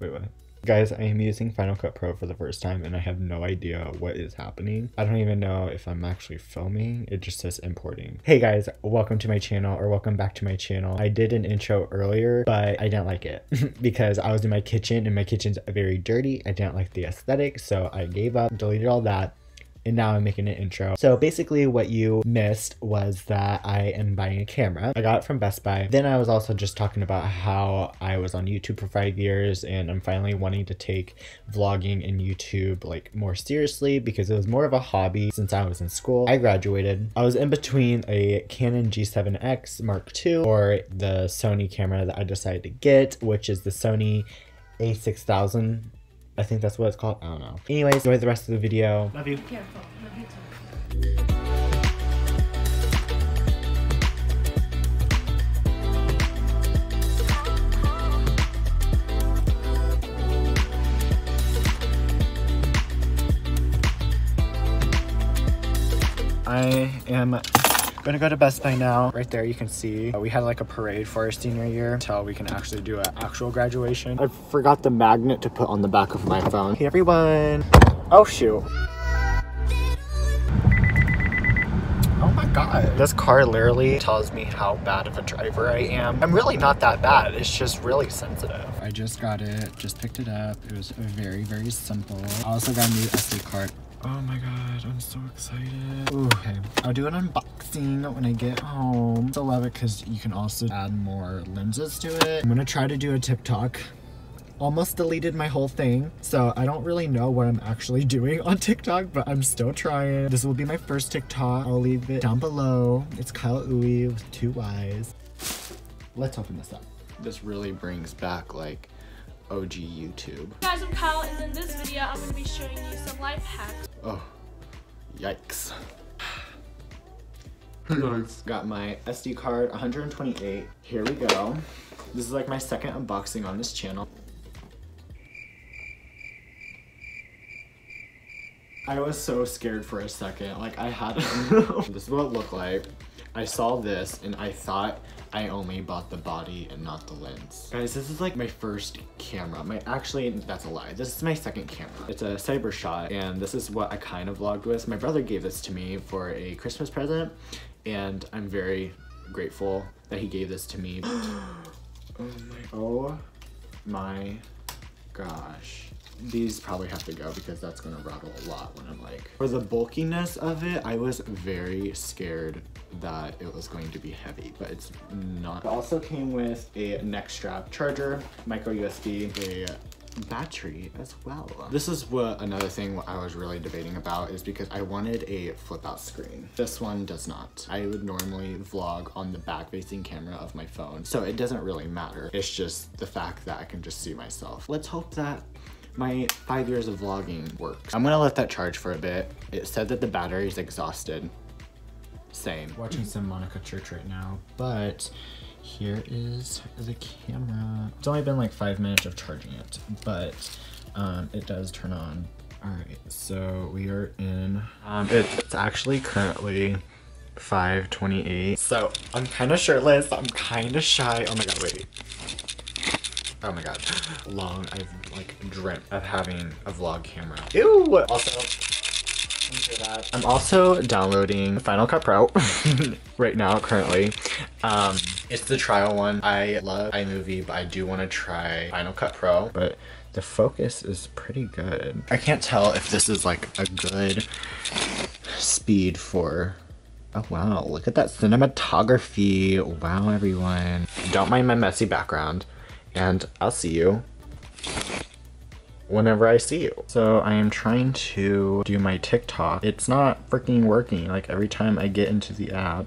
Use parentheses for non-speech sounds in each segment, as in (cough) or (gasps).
Wait, what? Guys, I am using Final Cut Pro for the first time and I have no idea what is happening. I don't even know if I'm actually filming. It just says importing. Hey guys, welcome to my channel or welcome back to my channel. I did an intro earlier, but I didn't like it (laughs) because I was in my kitchen and my kitchen's very dirty. I didn't like the aesthetic, so I gave up, deleted all that and now I'm making an intro. So basically what you missed was that I am buying a camera. I got it from Best Buy. Then I was also just talking about how I was on YouTube for five years and I'm finally wanting to take vlogging and YouTube like more seriously because it was more of a hobby since I was in school. I graduated. I was in between a Canon G7X Mark II or the Sony camera that I decided to get, which is the Sony a6000 I think that's what it's called. I don't know. Anyways, enjoy the rest of the video. Love you. Careful. Love you too. I am gonna go to Best Buy now. Right there, you can see uh, we had like a parade for our senior year until we can actually do an actual graduation. I forgot the magnet to put on the back of my phone. Hey everyone. Oh shoot. Oh my god. This car literally tells me how bad of a driver I am. I'm really not that bad. It's just really sensitive. I just got it, just picked it up. It was very, very simple. I also got a new SD card. Oh my god, I'm so excited. Ooh, okay, I'll do an unboxing when I get home. I love it because you can also add more lenses to it. I'm gonna try to do a TikTok. Almost deleted my whole thing, so I don't really know what I'm actually (laughs) doing on TikTok, but I'm still trying. This will be my first TikTok. I'll leave it down below. It's Kyle Uyy with two Y's. Let's open this up. This really brings back like OG YouTube. Guys, I'm Kyle, and in this video, I'm going to be showing you some life hacks. Oh, yikes. (sighs) Hey guys. Got my SD card, 128. Here we go. This is like my second unboxing on this channel. I was so scared for a second. Like I had, (laughs) this is what it looked like. I saw this and I thought I only bought the body and not the lens. Guys, this is like my first camera. My Actually, that's a lie. This is my second camera. It's a Cybershot and this is what I kind of vlogged with. My brother gave this to me for a Christmas present and I'm very grateful that he gave this to me. oh (gasps) my, (gasps) oh my gosh these probably have to go because that's gonna rattle a lot when I'm like for the bulkiness of it I was very scared that it was going to be heavy but it's not it also came with a neck strap charger micro USB a battery as well. This is what another thing I was really debating about is because I wanted a flip out screen. This one does not. I would normally vlog on the back facing camera of my phone. So it doesn't really matter. It's just the fact that I can just see myself. Let's hope that my five years of vlogging works. I'm gonna let that charge for a bit. It said that the battery is exhausted. Same. Watching some Monica Church right now, but here is the camera. It's only been like five minutes of charging it, but um, it does turn on. All right, so we are in, um, it's actually currently 528. So I'm kind of shirtless. I'm kind of shy. Oh my God, wait. Oh my god. Long I've like dreamt of having a vlog camera. Ew! Also, that. I'm also downloading Final Cut Pro (laughs) right now, currently. Um, it's the trial one. I love iMovie, but I do want to try Final Cut Pro. But the focus is pretty good. I can't tell if this is like a good speed for Oh wow, look at that cinematography. Wow, everyone. Don't mind my messy background and I'll see you whenever I see you. So I am trying to do my TikTok. It's not freaking working. Like every time I get into the app,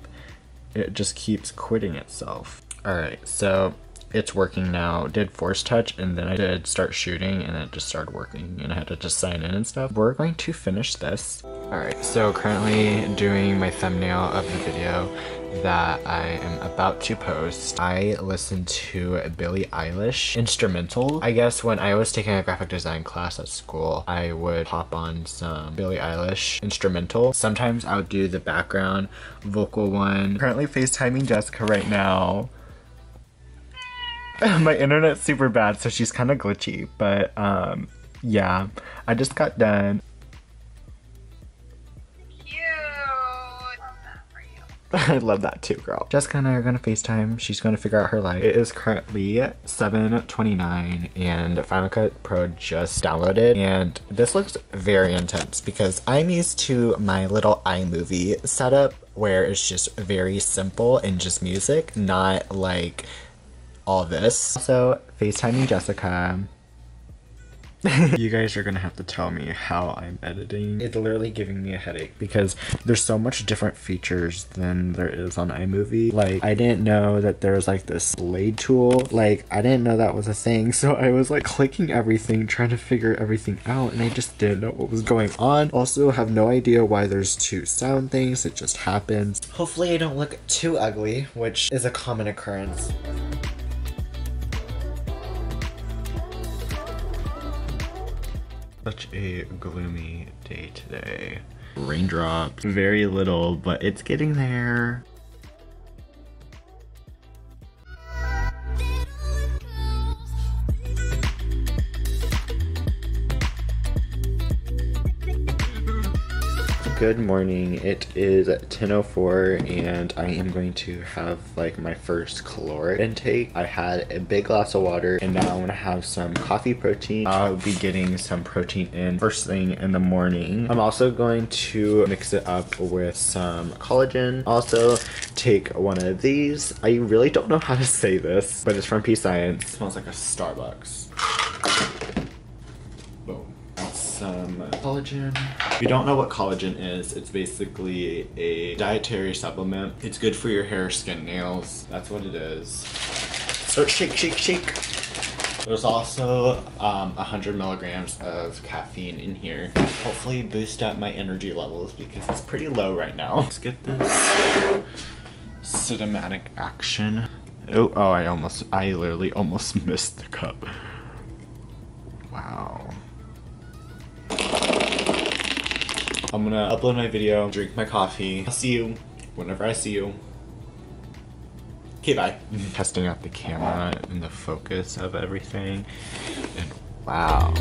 it just keeps quitting itself. All right, so it's working now. Did force touch and then I did start shooting and it just started working and I had to just sign in and stuff. We're going to finish this. All right, so currently doing my thumbnail of the video that I am about to post. I listened to Billie Eilish instrumental. I guess when I was taking a graphic design class at school, I would pop on some Billie Eilish instrumental. Sometimes I would do the background vocal one. Currently FaceTiming Jessica right now. (laughs) my internet's super bad, so she's kind of glitchy, but um, yeah, I just got done. (laughs) I love that too, girl. Jessica and I are gonna FaceTime. She's gonna figure out her life. It is currently 7.29 and Final Cut Pro just downloaded and this looks very intense because I'm used to my little iMovie setup where it's just very simple and just music, not like all this. So FaceTiming Jessica. (laughs) you guys are gonna have to tell me how I'm editing. It's literally giving me a headache because there's so much different features than there is on iMovie. Like, I didn't know that there was like this blade tool. Like, I didn't know that was a thing. (laughs) So I was like clicking everything, trying to figure everything out, and I just didn't know what was going on. Also, have no idea why there's two sound things. It just happens. Hopefully, I don't look too ugly, which is a common occurrence. Such a gloomy day today. Raindrops, very little, but it's getting there. Good morning. It is 10.04 and I am going to have like my first caloric intake. I had a big glass of water and now I'm gonna have some coffee protein. I'll be getting some protein in first thing in the morning. I'm also going to mix it up with some collagen. Also take one of these. I really don't know how to say this, but it's from P Science. It smells like a Starbucks some collagen. If you don't know what collagen is, it's basically a dietary supplement. It's good for your hair, skin, nails. That's what it is. So shake, shake, shake. There's also um, 100 milligrams of caffeine in here. Hopefully boost up my energy levels because it's pretty low right now. Let's get this cinematic action. Oh, oh, I almost, I literally almost (laughs) missed the cup. Wow. I'm gonna upload my video, drink my coffee. I'll see you whenever I see you. Okay, bye. (laughs) Testing out the camera and the focus of everything. And wow.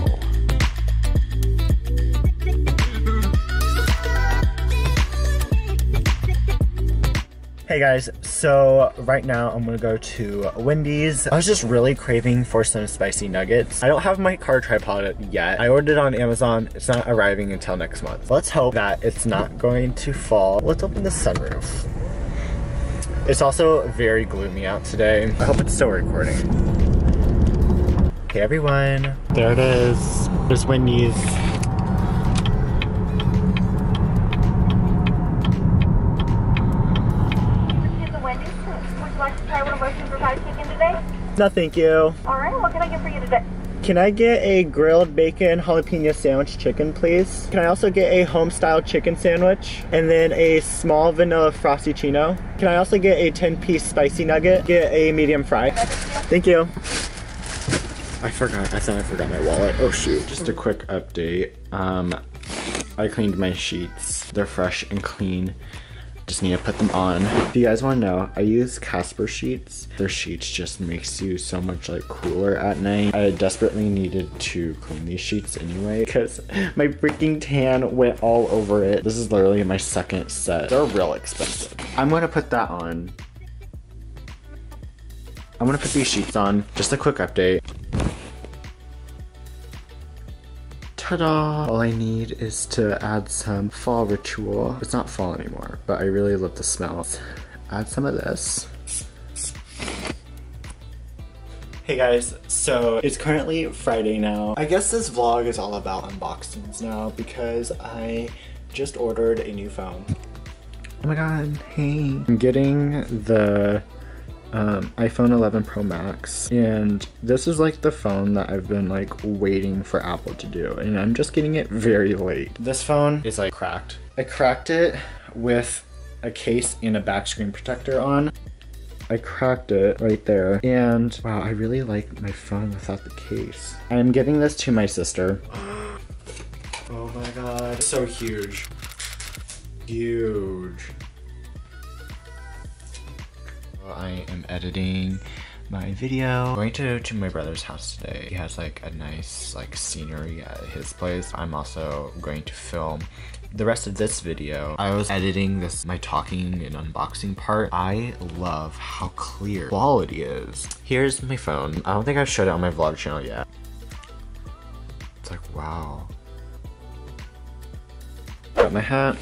Hey guys, so right now I'm gonna go to Wendy's. I was just really craving for some spicy nuggets. I don't have my car tripod yet. I ordered it on Amazon. It's not arriving until next month. Let's hope that it's not going to fall. Let's open the sunroof. It's also very gloomy out today. I hope it's still recording. Hey everyone, there it is. There's Wendy's. No, thank you. All right, what can I get for you today? Can I get a grilled bacon jalapeno sandwich chicken, please? Can I also get a home-style chicken sandwich? And then a small vanilla frosty-ccino? Can I also get a 10-piece spicy nugget? Get a medium fry. Thank you. I forgot, I thought I forgot my wallet. Oh shoot. Just a quick update. Um, I cleaned my sheets. They're fresh and clean. Just need to put them on. If you guys want to know, I use Casper sheets. Their sheets just makes you so much like cooler at night. I desperately needed to clean these sheets anyway because (laughs) my freaking tan went all over it. This is literally my second set. They're real expensive. I'm gonna put that on. I'm gonna put these sheets on. Just a quick update. Ta-da! All I need is to add some fall ritual. It's not fall anymore, but I really love the smell. Add some of this. Hey guys, so it's currently Friday now. I guess this vlog is all about unboxings now because I just ordered a new phone. Oh my god, hey. I'm getting the um, iPhone 11 Pro Max and this is like the phone that I've been like waiting for Apple to do and I'm just getting it very late. This phone is like cracked. I cracked it with a case and a back screen protector on. I cracked it right there and wow I really like my phone without the case. I'm giving this to my sister. (gasps) oh my god, so huge. Huge. I am editing my video. I'm going to, to my brother's house today. He has like a nice like scenery at his place. I'm also going to film the rest of this video, I was editing this, my talking and unboxing part. I love how clear quality is. Here's my phone. I don't think I've showed it on my vlog channel yet. It's like, wow. Got my hat,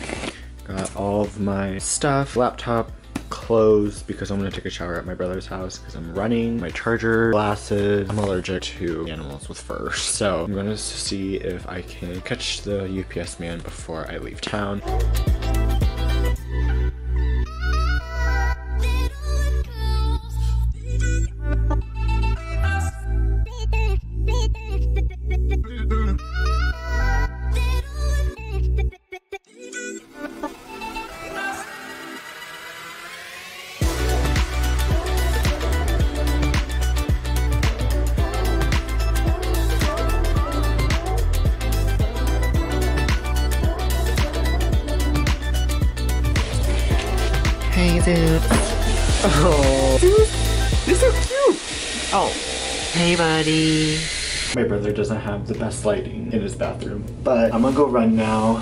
got all of my stuff, laptop, clothes because I'm gonna take a shower at my brother's house because I'm running, my charger, glasses. I'm allergic to animals with fur. (laughs) So I'm gonna see if I can catch the UPS man before I leave town. Dude. Oh, dude, you're so cute. Oh, hey, buddy. My brother doesn't have the best lighting in his bathroom, but I'm gonna go run now.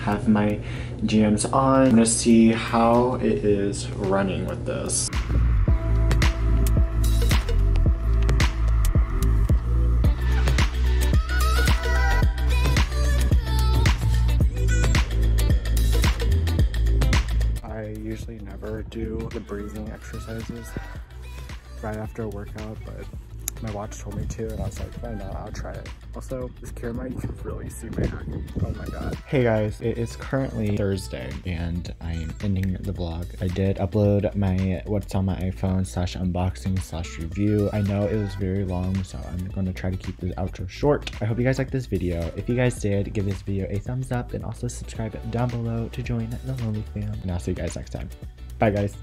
Have my GMs on. I'm gonna see how it is running with this. Do the breathing exercises right after a workout, but my watch told me to, and I was like, why not? I'll try it. Also, this camera, you can really see my neck. Oh my god. Hey guys, it is currently Thursday, and I'm ending the vlog. I did upload my what's on my iPhone slash unboxing slash review. I know it was very long, so I'm gonna try to keep this outro short. I hope you guys liked this video. If you guys did, give this video a thumbs up, and also subscribe down below to join the Lonely Fam. And I'll see you guys next time. Bye guys.